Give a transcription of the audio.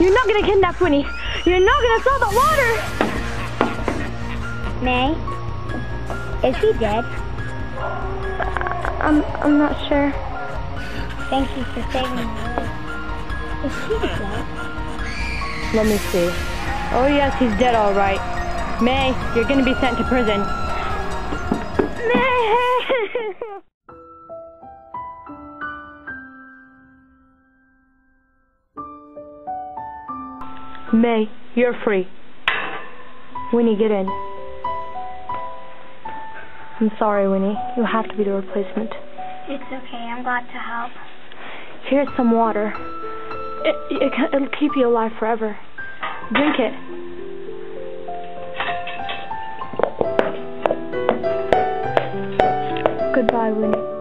You're not gonna kidnap Winnie. You're not gonna sell the water. May? Is he dead? I'm I'm not sure. Thank you for saving life. Is he dead? Let me see. Oh yes, he's dead all right. May, you're gonna be sent to prison. May. May, you're free. Winnie, get in. I'm sorry, Winnie. You have to be the replacement. It's okay. I'm glad to help. Here's some water. It, it, it'll keep you alive forever. Drink it. Goodbye, Winnie.